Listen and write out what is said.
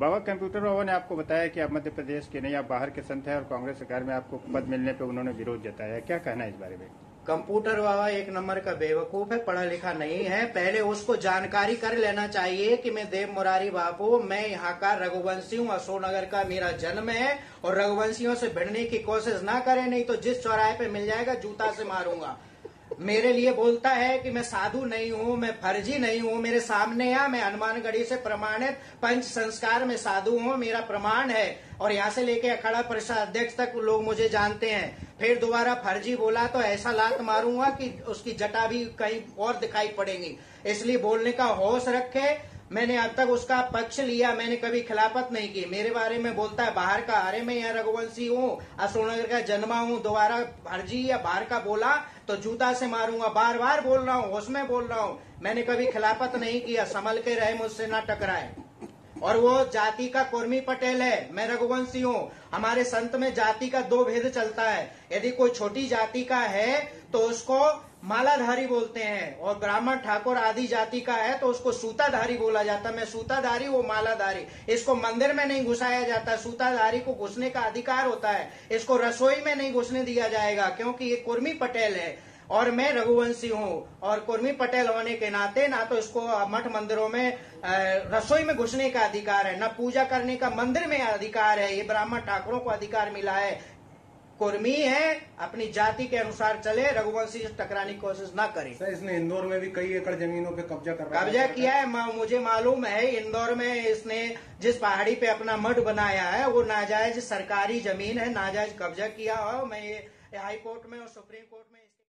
बाबा, computer बाबा ने आपको बताया कि आप मध्य प्रदेश के नहीं, आप बाहर के संत हैं और कांग्रेस सरकार में आपको पद मिलने पे उन्होंने विरोध जताया क्या कहना है इस बारे में? कंप्यूटर बाबा एक नंबर का बेवकूफ़ है, पढ़ा लिखा नहीं है। पहले उसको जानकारी कर लेना चाहिए कि मैं देव मुरारी बापू, मैं यहाँ का रघुवंशी हूँ अशोकनगर का मेरा जन्म है और रघुवंशियों से भिड़ने की कोशिश ना करे, नहीं तो जिस चौराहे पे मिल जाएगा जूता से मारूँगा। मेरे लिए बोलता है कि मैं साधु नहीं हूँ, मैं फर्जी नहीं हूँ, मेरे सामने आ, मैं हनुमानगढ़ी से प्रमाणित पंच संस्कार में साधु हूँ, मेरा प्रमाण है। और यहाँ से लेके अखाड़ा परिषद अध्यक्ष तक लोग मुझे जानते हैं। फिर दोबारा फर्जी बोला तो ऐसा लात मारूँगा कि उसकी जटा भी कहीं और दिखाई पड़ेगी। इसलिए बोलने का होश रखे मैंने अब तक उसका पक्ष लिया, मैंने कभी खिलाफत नहीं की। मेरे बारे में बोलता है, बाहर का, अरे मैं यहाँ रघुवंशी हूँ, अशोकनगर का जन्मा हूँ, दोबारा फर्जी या बाहर का बोला तो जूता से मारूँगा। बार बार बोल रहा हूँ, उसमें बोल रहा हूँ, मैंने कभी खिलाफत नहीं किया, संभल के रहे मुझसे, ना टकराए। और वो जाति का कुर्मी पटेल है। मैं रघुवंशी हूँ। हमारे संत में जाति का दो भेद चलता है। यदि कोई छोटी जाति का है तो उसको मालाधारी बोलते हैं। और ब्राह्मण ठाकुर आदि जाति का है तो उसको सूताधारी बोला जाता मैं सूताधारी, वो मालाधारी। इसको मंदिर में नहीं घुसाया जाता। सूताधारी को घुसने का अधिकार होता है। इसको रसोई में नहीं घुसने दिया जाएगा, क्योंकि ये कुर्मी पटेल है। और मैं रघुवंशी हूँ। और कुर्मी पटेल होने के नाते ना तो इसको मठ मंदिरों में रसोई में घुसने का अधिकार है न पूजा करने का मंदिर में अधिकार है। ये ब्राह्मण ठाकुरों को अधिकार मिला है। कुर्मी है अपनी जाति के अनुसार चले रघुवंशी से टकराने की कोशिश ना करे। सर इसने इंदौर में भी कई एकड़ जमीनों पे कब्जा कर कब्जा किया है मुझे मालूम है इंदौर में इसने जिस पहाड़ी पे अपना मठ बनाया है वो नाजायज सरकारी ज़मीन है नाजायज कब्जा किया। और मैं ये हाई कोर्ट में और सुप्रीम कोर्ट में